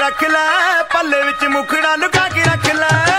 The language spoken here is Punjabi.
ਰੱਖ ਲੈ ਪੱਲੇ ਵਿੱਚ ਮੁਖੜਾ ਲੁਕਾ ਕੇ ਰੱਖ ਲੈ।